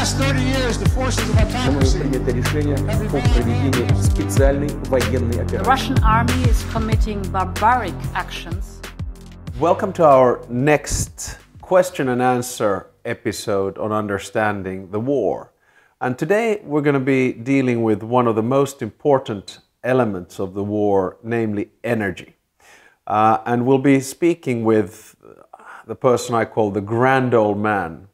last 30 years, the forces of autocracy принято решение о проведении специальной военной The операции. Russian army is committing barbaric actions. Welcome to our next question and answer episode on understanding the war. And today we're going to be dealing with one of the most important elements of the war, namely energy. Uh, and we'll be speaking with the person I call the grand old man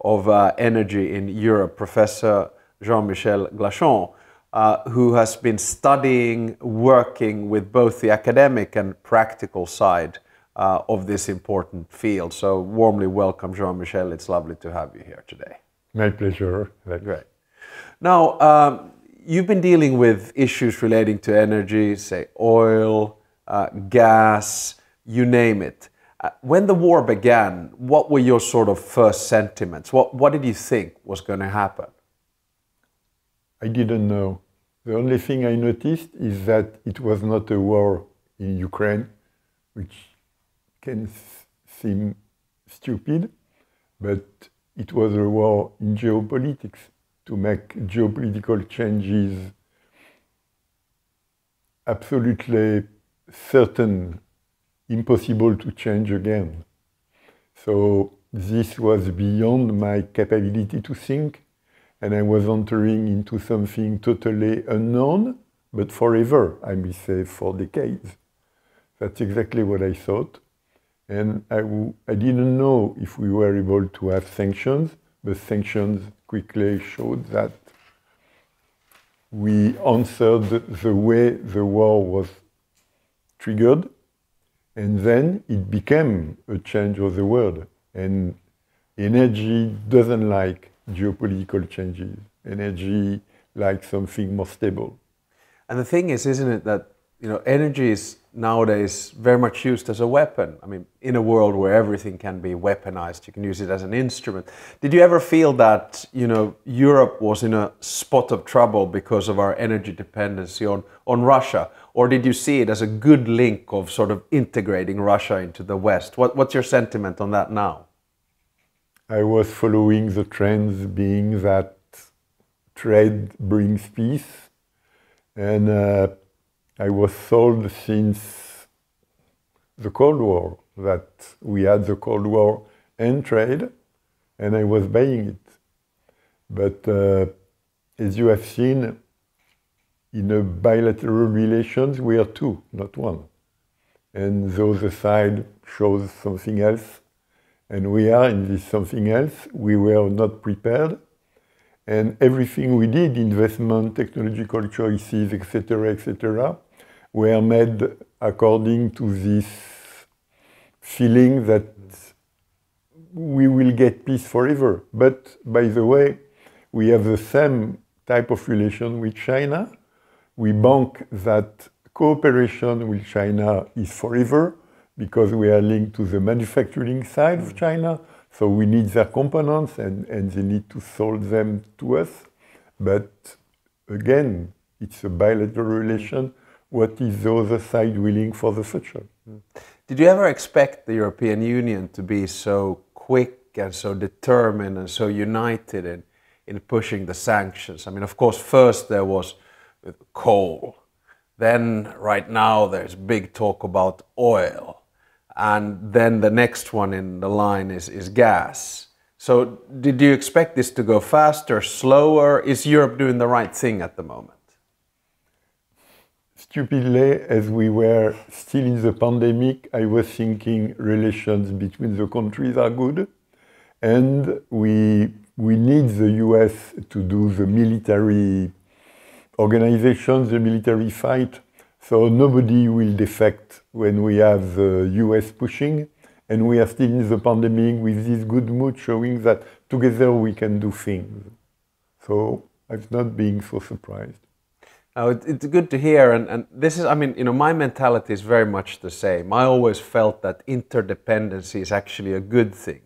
of uh, energy in Europe, Professor Jean Michel Glachant, uh, who has been studying, working with both the academic and practical side uh, of this important field. So, warmly welcome, Jean Michel. It's lovely to have you here today. My pleasure. Great. Now, um, you've been dealing with issues relating to energy, say oil, uh, gas, you name it. When the war began, what were your sort of first sentiments? What, what did you think was going to happen? I didn't know. The only thing I noticed is that it was not a war in Ukraine, which can seem stupid, but it was a war in geopolitics to make geopolitical changes absolutely certain, impossible to change again. So this was beyond my capability to think, and I was entering into something totally unknown, but forever, I may say, for decades. That's exactly what I thought. And I, w- I didn't know if we were able to have sanctions, but sanctions quickly showed that we answered the way the war was triggered, and then it became a change of the world. And energy doesn't like geopolitical changes. Energy likes something more stable. And the thing is, isn't it, that you know, energy is nowadays very much used as a weapon. I mean, in a world where everything can be weaponized, you can use it as an instrument. Did you ever feel that you know Europe was in a spot of trouble because of our energy dependency on on Russia, or did you see it as a good link of sort of integrating Russia into the West? What, what's your sentiment on that now? I was following the trends being that trade brings peace, and uh, I was sold since the Cold War that we had the Cold War and trade, and I was buying it. But uh, as you have seen, in a bilateral relations, we are two, not one. And the other side shows something else and we are in this something else. We were not prepared, and everything we did, investment, technological choices, etc., etc., were made according to this feeling that we will get peace forever. But by the way, we have the same type of relation with China. We bank that cooperation with China is forever because we are linked to the manufacturing side of China. So we need their components and, and they need to sold them to us. But again, it's a bilateral relation. What is the other side willing for the future? Did you ever expect the European Union to be so quick and so determined and so united in, in pushing the sanctions? I mean, of course, first there was coal. Then, right now, there's big talk about oil. And then the next one in the line is, is gas. So, did you expect this to go faster, slower? Is Europe doing the right thing at the moment? Stupidly, as we were still in the pandemic, I was thinking relations between the countries are good, and we we need the US to do the military organization, the military fight. So nobody will defect when we have the US pushing, and we are still in the pandemic with this good mood showing that together we can do things. So I'm not being so surprised. Oh, it's good to hear, and, and this is, I mean, you know, my mentality is very much the same. I always felt that interdependency is actually a good thing,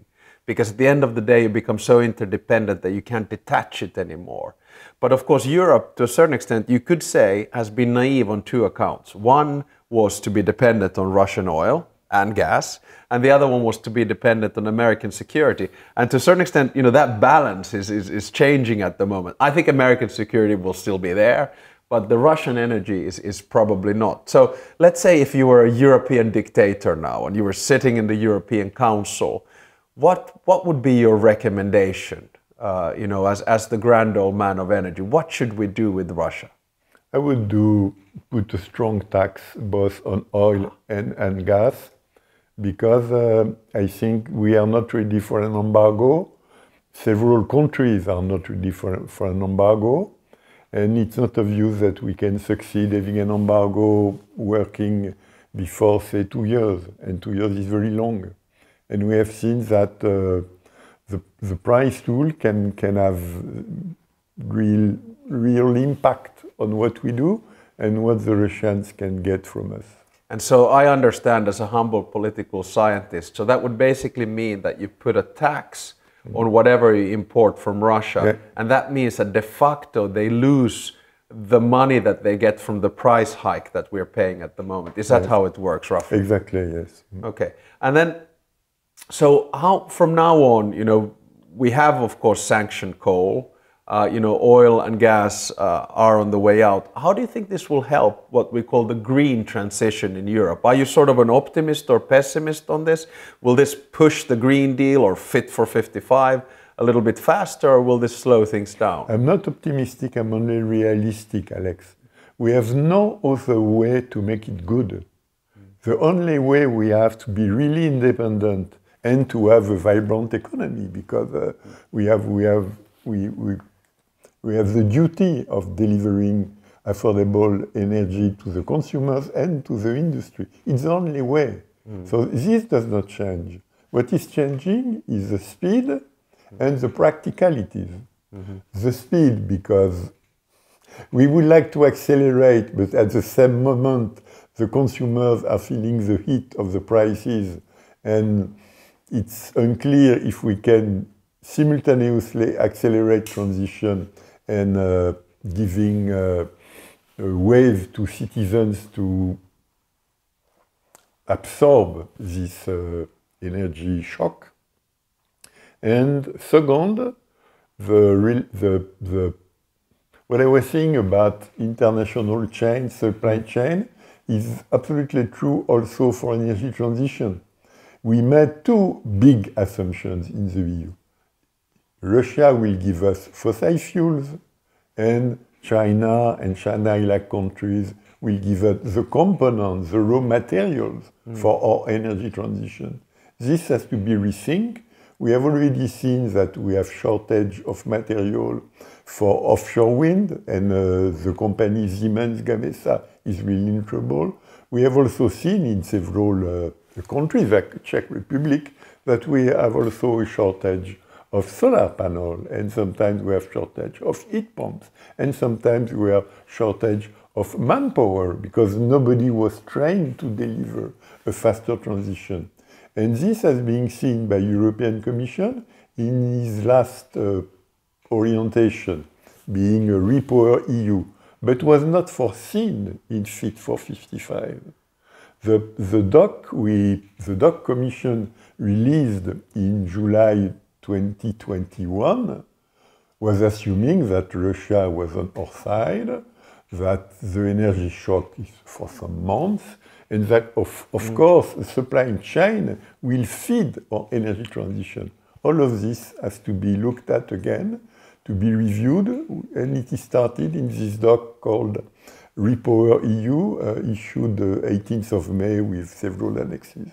because at the end of the day, you become so interdependent that you can't detach it anymore. But of course, Europe, to a certain extent, you could say, has been naive on two accounts. One was to be dependent on Russian oil, and gas, and the other one was to be dependent on American security. And to a certain extent, you know, that balance is, is, is changing at the moment. I think American security will still be there, but the Russian energy is, is probably not. So let's say if you were a European dictator now and you were sitting in the European Council, what, what would be your recommendation, uh, you know, as, as the grand old man of energy? What should we do with Russia? I would do put a strong tax both on oil and, and gas because uh, I think we are not ready for an embargo. Several countries are not ready for, for an embargo. And it's not obvious that we can succeed having an embargo working before, say, two years. And two years is very long. And we have seen that uh, the, the price tool can, can have real, real impact on what we do and what the Russians can get from us. And so I understand as a humble political scientist, so that would basically mean that you put a tax Mm. on whatever you import from Russia, Yeah. and that means that de facto they lose the money that they get from the price hike that we're paying at the moment. Is that how it works, roughly? Exactly, yes. Mm. Okay. And then, so how from now on, you know, we have of course sanctioned coal. Uh, you know, oil and gas uh, are on the way out. How do you think this will help what we call the green transition in Europe? Are you sort of an optimist or pessimist on this? Will this push the Green Deal or Fit for 55 a little bit faster, or will this slow things down? I'm not optimistic, I'm only realistic, Alex. We have no other way to make it good. The only way we have to be really independent and to have a vibrant economy because uh, we have we have we, we we have the duty of delivering affordable energy to the consumers and to the industry. It's the only way. Mm. So this does not change. What is changing is the speed and the practicalities. Mm-hmm. The speed because we would like to accelerate, but at the same moment, the consumers are feeling the heat of the prices, and it's unclear if we can simultaneously accelerate transition and uh, giving uh, a wave to citizens to absorb this uh, energy shock. And second, the, the, the what I was saying about international chain, supply chain, is absolutely true also for energy transition. We made two big assumptions in the EU. Russia will give us fossil fuels, and China and China-like countries will give us the components, the raw materials for our energy transition. This has to be rethink. We have already seen that we have shortage of material for offshore wind, and uh, the company Siemens Gamesa is really in trouble. We have also seen in several uh, countries, like Czech Republic, that we have also a shortage of solar panel, and sometimes we have shortage of heat pumps, and sometimes we have shortage of manpower because nobody was trained to deliver a faster transition. And this has been seen by European Commission in his last uh, orientation, being a Repower EU, but was not foreseen in Fit for 55. The, the doc we the doc commission released in July 2021 was assuming that Russia was on our side, that the energy shock is for some months, and that of, of course the supply chain will feed our energy transition. All of this has to be looked at again, to be reviewed, and it is started in this doc called Repower EU, uh, issued the 18th of May with several annexes.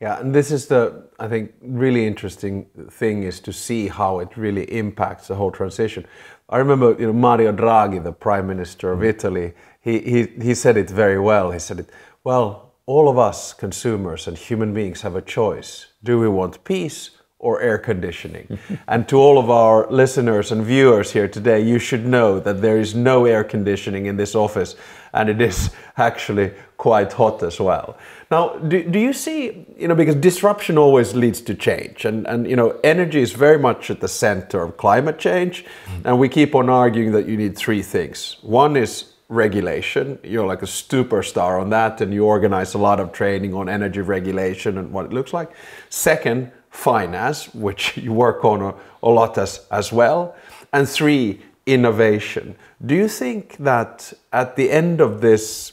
Yeah, and this is the, I think, really interesting thing is to see how it really impacts the whole transition. I remember, you know, Mario Draghi, the Prime Minister of mm-hmm. Italy, he, he, he said it very well. He said it, well, all of us consumers and human beings have a choice. Do we want peace or air conditioning? and to all of our listeners and viewers here today, you should know that there is no air conditioning in this office and it is actually quite hot as well. Now, do, do you see, you know, because disruption always leads to change and, and, you know, energy is very much at the center of climate change mm. and we keep on arguing that you need three things. One is regulation. You're like a superstar on that, and you organize a lot of training on energy regulation and what it looks like. Second, finance, which you work on a, a lot as, as well. And three, innovation. Do you think that at the end of this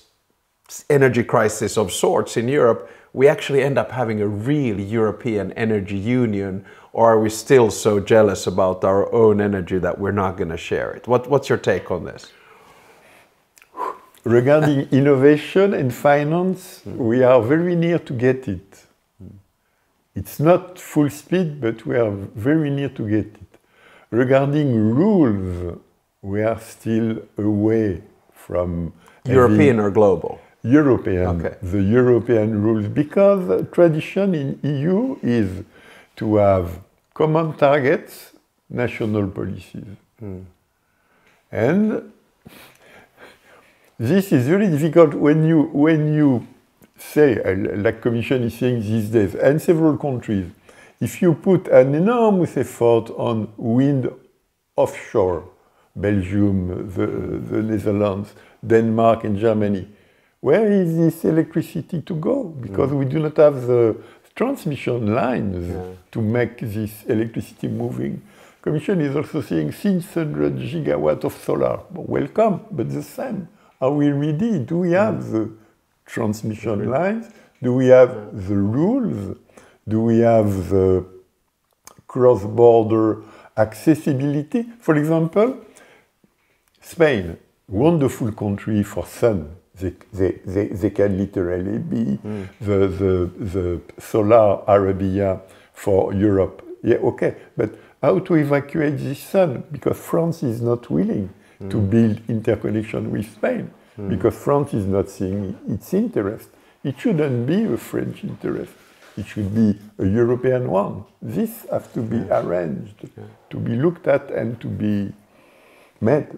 energy crisis of sorts in Europe, we actually end up having a real European energy union, or are we still so jealous about our own energy that we're not going to share it? What, what's your take on this? Regarding innovation and finance, we are very near to get it. It's not full speed, but we are very near to get it. Regarding rules, we are still away from European or global? European, Okay. the European rules, because tradition in EU is to have common targets, national policies. Hmm. And this is very difficult when you, when you say, uh, like Commission is saying these days, and several countries, if you put an enormous effort on wind offshore, Belgium, the, the Netherlands, Denmark, and Germany, where is this electricity to go? Because we do not have the transmission lines to make this electricity moving. Commission is also saying 600 gigawatt of solar. Welcome, but the same. Are we ready? Do we have the transmission mm-hmm. lines? Do we have the rules? Do we have the cross-border accessibility? For example, Spain, wonderful country for sun. They, they, they, they can literally be mm. the, the, the solar Arabia for Europe. Yeah, okay, but how to evacuate this sun? Because France is not willing to mm. build interconnection with Spain, Hmm. because France is not seeing its interest. It shouldn't be a French interest. It should be a European one. This has to be arranged, to be looked at and to be met,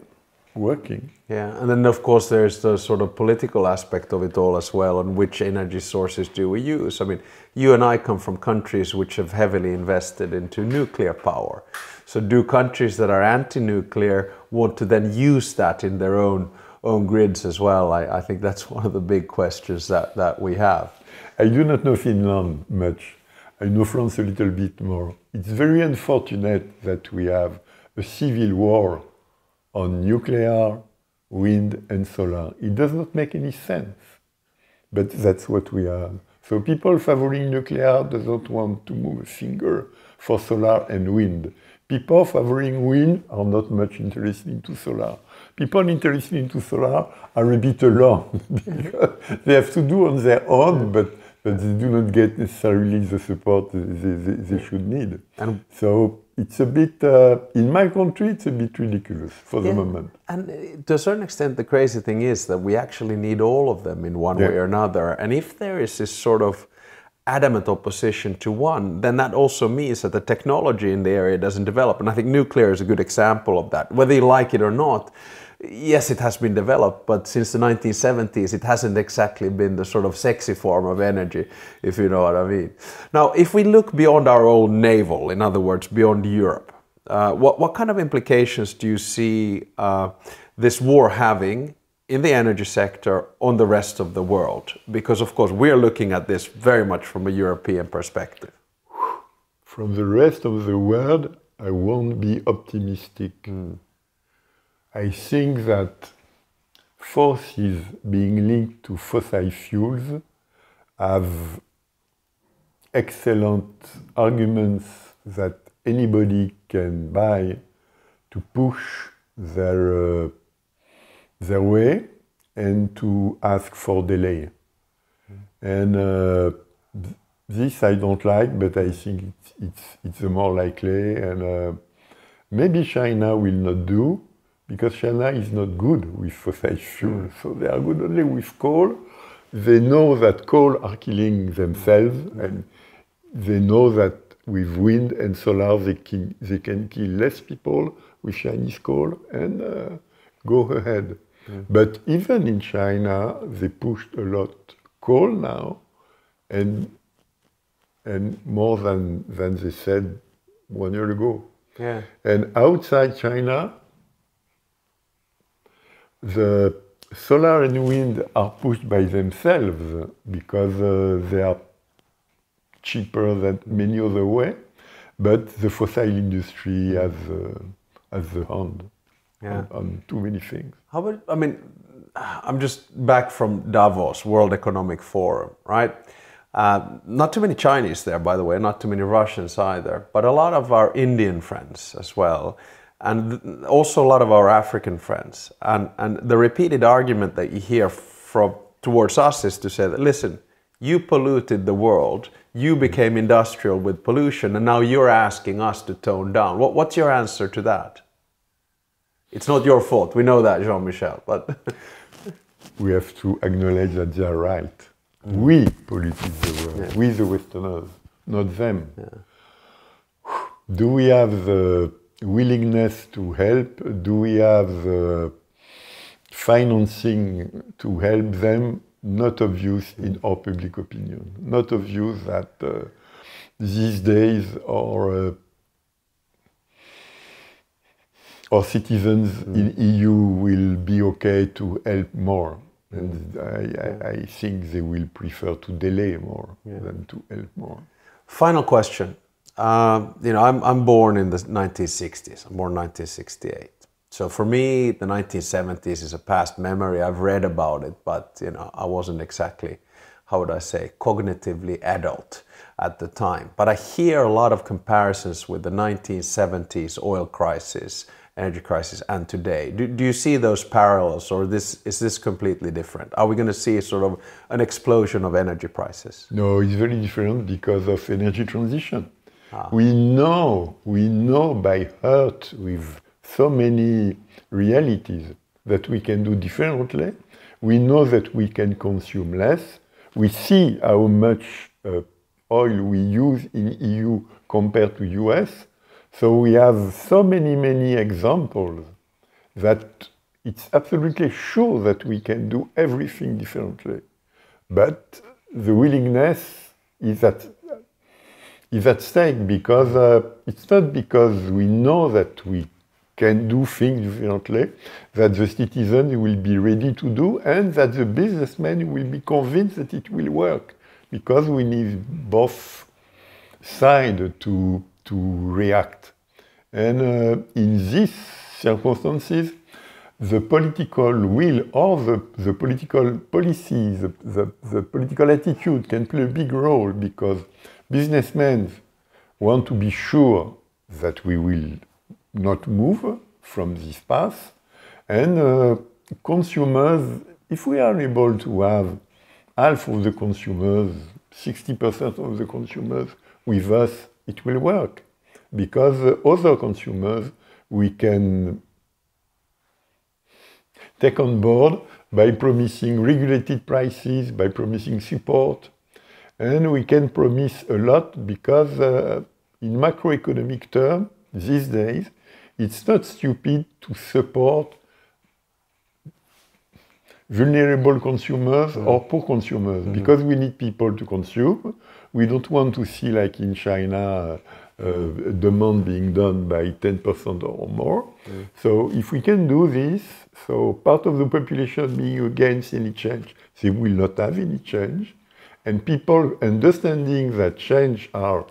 working. Yeah, and then of course there's the sort of political aspect of it all as well, and which energy sources do we use? I mean, you and I come from countries which have heavily invested into nuclear power. So do countries that are anti-nuclear want to then use that in their own own grids as well? I, I think that's one of the big questions that, that we have. I do not know Finland much. I know France a little bit more. It's very unfortunate that we have a civil war on nuclear, wind, and solar. It does not make any sense, but that's what we have. So people favoring nuclear does not want to move a finger for solar and wind. People favoring wind are not much interested into solar. People interested into solar are a bit alone because they have to do on their own, but, but they do not get necessarily the support they, they, they should need. And- so it's a bit, uh, in my country, it's a bit ridiculous for the Yeah, moment. And uh, to a certain extent, the crazy thing is that we actually need all of them in one Yeah. way or another. And if there is this sort of adamant opposition to one, then that also means that the technology in the area doesn't develop. And I think nuclear is a good example of that. Whether you like it or not, yes, it has been developed, but since the 1970s, it hasn't exactly been the sort of sexy form of energy, if you know what I mean. Now, if we look beyond our own navel, in other words, beyond Europe, uh, what, what kind of implications do you see uh, this war having in the energy sector on the rest of the world? Because, of course, we're looking at this very much from a European perspective. From the rest of the world, I won't be optimistic. I think that forces being linked to fossil fuels have excellent arguments that anybody can buy to push their, uh, their way and to ask for delay. And uh, this I don't like, but I think it's, it's, it's the more likely. And uh, maybe China will not do, because China is not good with fossil fuels. So they are good only with coal. They know that coal are killing themselves, and they know that with wind and solar they can, they can kill less people with Chinese coal and uh, go ahead. But even in China, they pushed a lot coal now, and and more than than they said one year ago. Yeah. And outside China, the solar and wind are pushed by themselves because uh, they are cheaper than many other way, but the fossil industry has, uh, has the hand Yeah. on, on too many things. How about, I mean, I'm just back from Davos, World Economic Forum, right? Uh, not too many Chinese there, by the way, not too many Russians either, but a lot of our Indian friends as well, and also a lot of our African friends. And, and the repeated argument that you hear from towards us is to say that, listen, you polluted the world, you became industrial with pollution, and now you're asking us to tone down. What, what's your answer to that? It's not your fault. We know that, Jean Michel. But we have to acknowledge that they are right. We polluted the world, we the Westerners, not them. Do we have the willingness to help? Do we have the financing to help them? Not obvious in our public opinion. Not obvious that uh, these days our uh, our citizens in EU will be okay to help more. And I, I, I think they will prefer to delay more than to help more. Final question. Um, you know, I'm, I'm born in the 1960s. I'm born 1968. So for me, the 1970s is a past memory. I've read about it, but you know, I wasn't exactly, how would I say, cognitively adult at the time. But I hear a lot of comparisons with the 1970s oil crisis, energy crisis, and today. Do, do you see those parallels, or this is this completely different? Are we going to see sort of an explosion of energy prices? No, it's very different because of energy transition. We know, we know by heart with so many realities that we can do differently. We know that we can consume less. We see how much uh, oil we use in EU compared to US. So we have so many, many examples that it's absolutely sure that we can do everything differently. But the willingness is at, is at stake because uh, it's not because we know that we can do things differently that the citizen will be ready to do and that the businessman will be convinced that it will work because we need both sides to, to react. And uh, in these circumstances, the political will or the, the political policy, the, the, the political attitude can play a big role because businessmen want to be sure that we will not move from this path. And uh, consumers, if we are able to have half of the consumers, 60% of the consumers with us, it will work. Because other consumers we can take on board by promising regulated prices, by promising support. And we can promise a lot because uh, in macroeconomic terms, these days, it's not stupid to support vulnerable consumers or poor consumers because we need people to consume. We don't want to see, like in China, uh, uh, demand being done by 10% or more. So if we can do this, so part of the population being against any change, they will not have any change. And people understanding that change are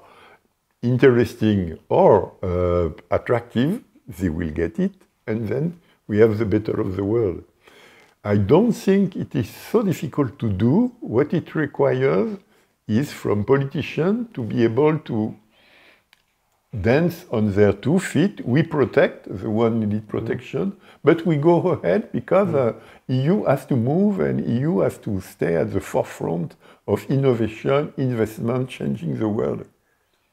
interesting or uh, attractive, they will get it, and then we have the better of the world. I don't think it is so difficult to do. What it requires is from politicians to be able to dance on their two feet. We protect the one who need protection, but we go ahead because uh, EU has to move and EU has to stay at the forefront of innovation, investment, changing the world.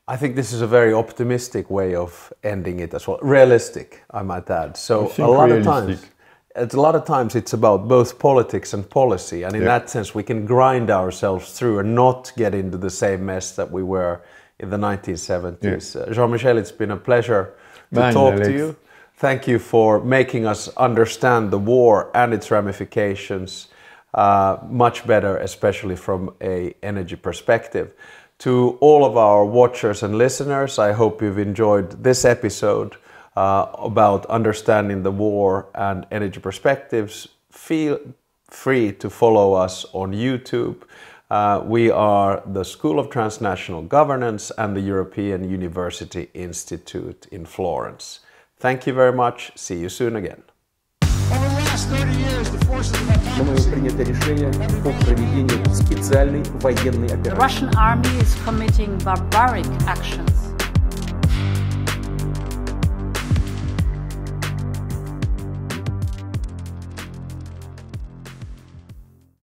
I think this is a very optimistic way of ending it as well. Realistic, I might add. So a lot of times, it's a lot of times it's about both politics and policy, and in Yeah. that sense, we can grind ourselves through and not get into the same mess that we were in the 1970s. Uh, Jean-Michel, it's been a pleasure to Mine, talk Alex. to you. Thank you for making us understand the war and its ramifications uh, much better, especially from a energy perspective. To all of our watchers and listeners, I hope you've enjoyed this episode uh, about understanding the war and energy perspectives, feel free to follow us on YouTube. Uh, we are the School of Transnational Governance and the European University Institute in Florence. Thank you very much. See you soon again. The Russian army is committing barbaric actions